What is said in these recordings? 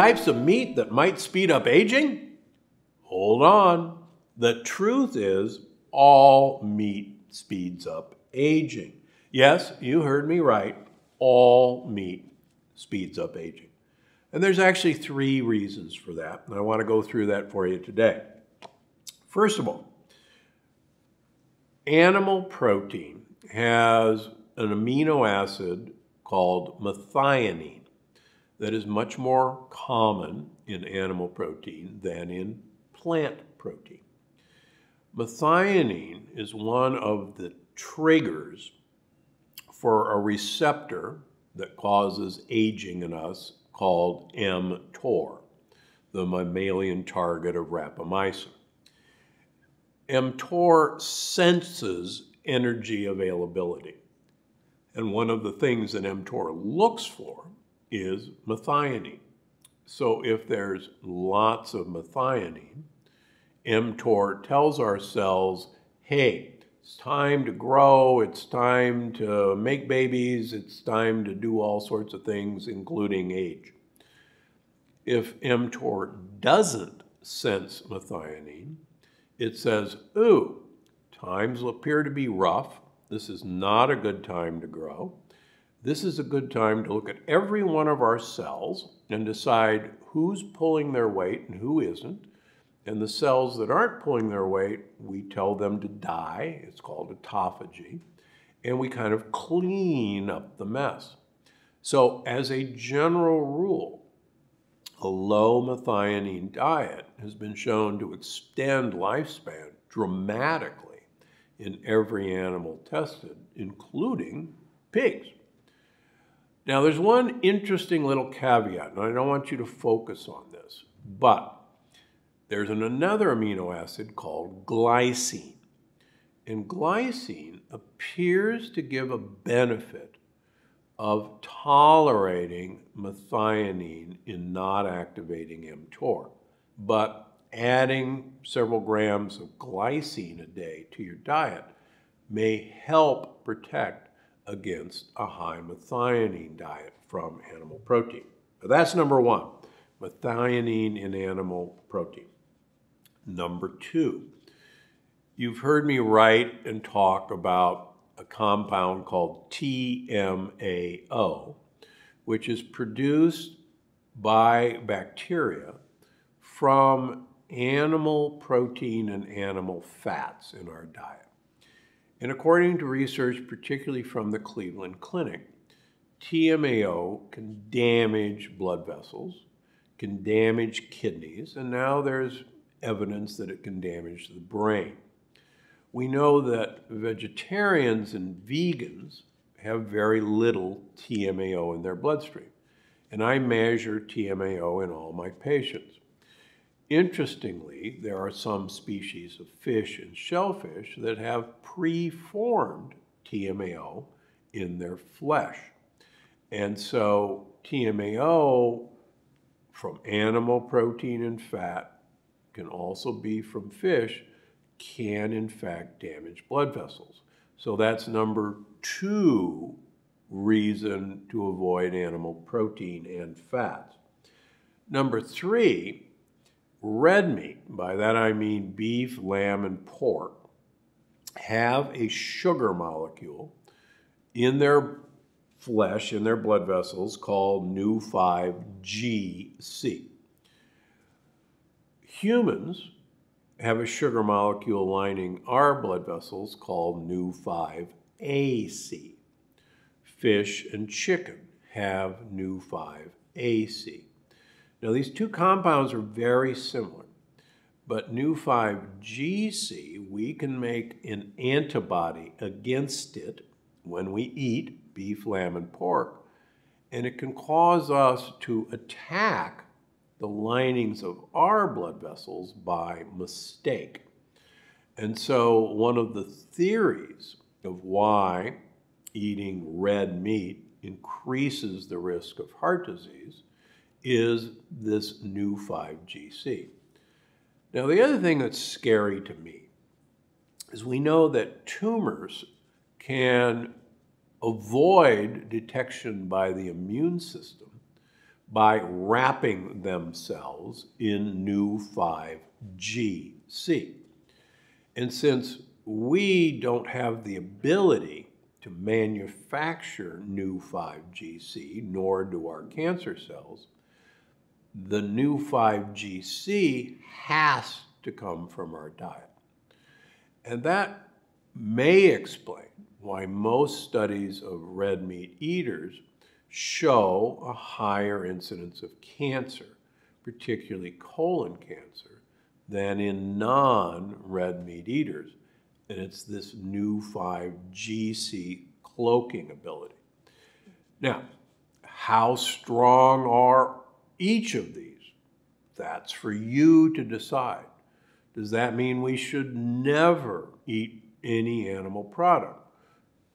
types of meat that might speed up aging? Hold on. The truth is, all meat speeds up aging. Yes, you heard me right. All meat speeds up aging. And there's actually three reasons for that, and I want to go through that for you today. First of all, animal protein has an amino acid called methionine that is much more common in animal protein than in plant protein. Methionine is one of the triggers for a receptor that causes aging in us called mTOR, the mammalian target of rapamycin. mTOR senses energy availability. And one of the things that mTOR looks for is methionine. So if there's lots of methionine, mTOR tells our cells, hey, it's time to grow, it's time to make babies, it's time to do all sorts of things, including age. If mTOR doesn't sense methionine, it says, ooh, times appear to be rough. This is not a good time to grow. This is a good time to look at every one of our cells and decide who's pulling their weight and who isn't, and the cells that aren't pulling their weight, we tell them to die. It's called autophagy. And we kind of clean up the mess. So, as a general rule, a low methionine diet has been shown to extend lifespan dramatically in every animal tested, including pigs. Now, there's one interesting little caveat, and I don't want you to focus on this, but there's an, another amino acid called glycine. And glycine appears to give a benefit of tolerating methionine in not activating mTOR. But adding several grams of glycine a day to your diet may help protect against a high methionine diet from animal protein. that's number one, methionine in animal protein. Number two, you've heard me write and talk about a compound called TMAO, which is produced by bacteria from animal protein and animal fats in our diet. And according to research, particularly from the Cleveland Clinic, TMAO can damage blood vessels, can damage kidneys, and now there's evidence that it can damage the brain. We know that vegetarians and vegans have very little TMAO in their bloodstream. And I measure TMAO in all my patients. Interestingly, there are some species of fish and shellfish that have preformed TMAO in their flesh. And so TMAO from animal protein and fat can also be from fish, can in fact damage blood vessels. So that's number two reason to avoid animal protein and fats. Number three, red meat, by that I mean beef, lamb, and pork, have a sugar molecule in their flesh, in their blood vessels, called Neu5Gc. Humans have a sugar molecule lining our blood vessels called Neu5Ac. Fish and chicken have Neu5Ac. Now, these two compounds are very similar, but Neu5Gc, we can make an antibody against it when we eat beef, lamb, and pork, and it can cause us to attack the linings of our blood vessels by mistake. And so, one of the theories of why eating red meat increases the risk of heart disease is this Neu5Gc. Now, the other thing that's scary to me is we know that tumors can avoid detection by the immune system by wrapping themselves in new 5GC. And since we don't have the ability to manufacture Neu5Gc, nor do our cancer cells, the Neu5Gc has to come from our diet. And that may explain why most studies of red meat eaters show a higher incidence of cancer, particularly colon cancer, than in non red meat eaters. And it's this new 5GC cloaking ability. Now, how strong are each of these? That's for you to decide. Does that mean we should never eat any animal product?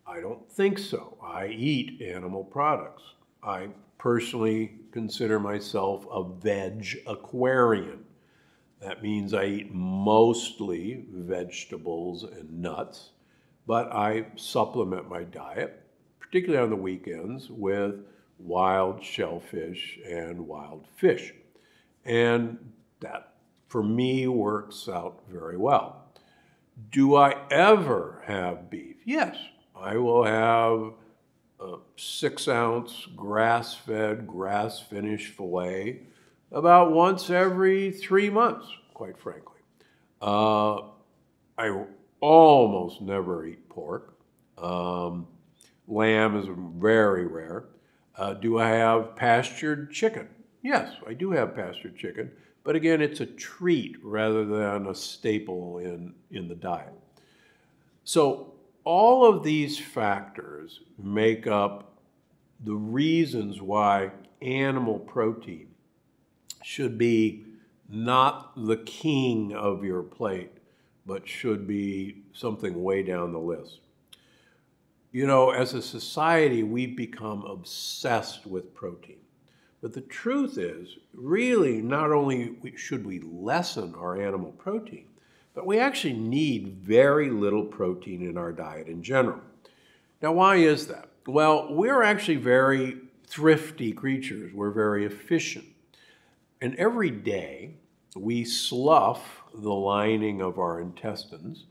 I don't think so. I eat animal products. I personally consider myself a veg aquarian. That means I eat mostly vegetables and nuts, but I supplement my diet, particularly on the weekends, with wild shellfish and wild fish. And that, for me, works out very well. Do I ever have beef? Yes, I will have a six ounce grass fed, grass finished filet about once every three months, quite frankly. Uh, I almost never eat pork. Um, lamb is very rare. Uh, do I have pastured chicken? Yes, I do have pastured chicken, but again, it's a treat rather than a staple in, in the diet. So all of these factors make up the reasons why animal protein should be not the king of your plate, but should be something way down the list. You know, as a society, we've become obsessed with protein. But the truth is, really, not only should we lessen our animal protein, but we actually need very little protein in our diet in general. Now, why is that? Well, we're actually very thrifty creatures. We're very efficient. And every day, we slough the lining of our intestines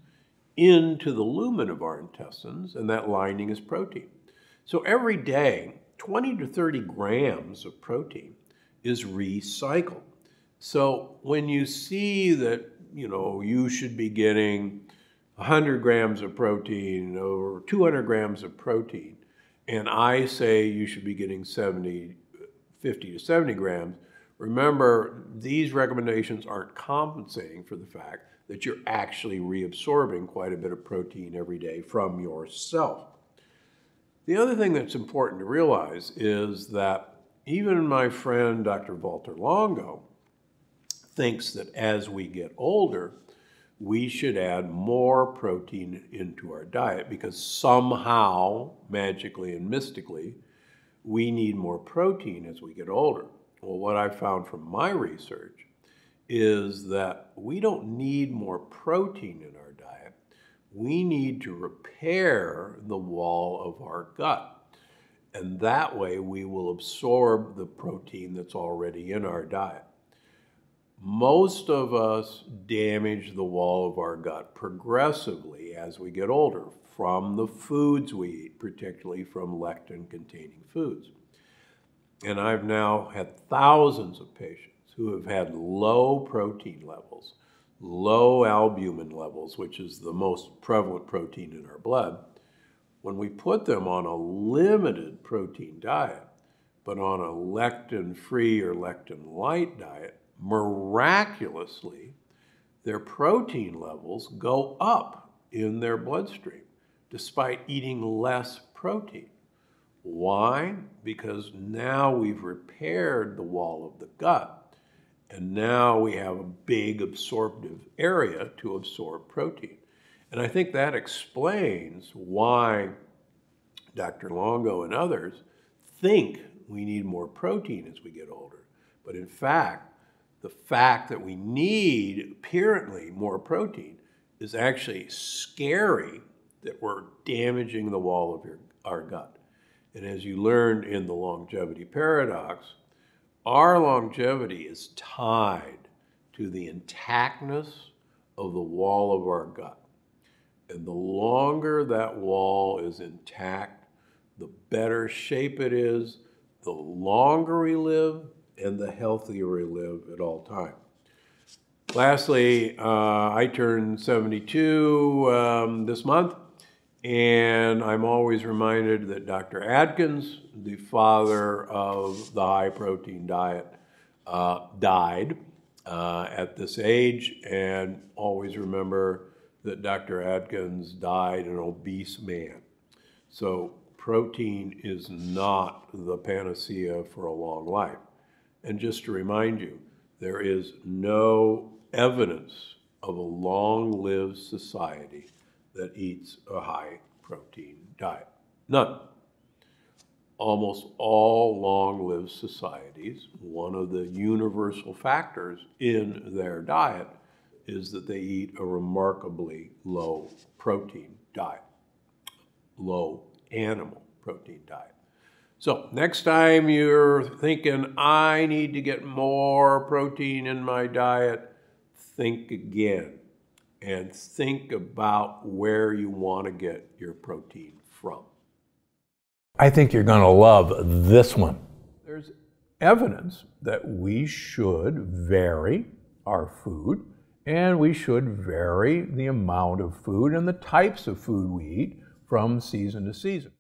into the lumen of our intestines, and that lining is protein. So every day, 20 to 30 grams of protein is recycled. So when you see that you know, you should be getting 100 grams of protein or 200 grams of protein, and I say you should be getting 70, 50 to 70 grams, remember these recommendations aren't compensating for the fact that you're actually reabsorbing quite a bit of protein every day from yourself. The other thing that's important to realize is that even my friend Dr. Walter Longo thinks that as we get older, we should add more protein into our diet because somehow, magically and mystically, we need more protein as we get older. Well, what I found from my research is that we don't need more protein in our diet. We need to repair the wall of our gut. And that way we will absorb the protein that's already in our diet most of us damage the wall of our gut progressively as we get older from the foods we eat, particularly from lectin containing foods. And I've now had thousands of patients who have had low protein levels, low albumin levels, which is the most prevalent protein in our blood. When we put them on a limited protein diet, but on a lectin free or lectin light diet, miraculously, their protein levels go up in their bloodstream despite eating less protein. Why? Because now we've repaired the wall of the gut, and now we have a big absorptive area to absorb protein. And I think that explains why Dr. Longo and others think we need more protein as we get older. But in fact, the fact that we need apparently more protein is actually scary that we're damaging the wall of your, our gut. And as you learned in the longevity paradox, our longevity is tied to the intactness of the wall of our gut. And the longer that wall is intact, the better shape it is, the longer we live, and the healthier we live at all times. Lastly, uh, I turned 72 um, this month, and I'm always reminded that Dr. Atkins, the father of the high protein diet, uh, died uh, at this age, and always remember that Dr. Atkins died an obese man. So protein is not the panacea for a long life. And just to remind you, there is no evidence of a long-lived society that eats a high protein diet. None. Almost all long-lived societies, one of the universal factors in their diet is that they eat a remarkably low protein diet, low animal protein diet. So next time you're thinking, I need to get more protein in my diet, think again and think about where you want to get your protein from. I think you're going to love this one. There's evidence that we should vary our food and we should vary the amount of food and the types of food we eat from season to season.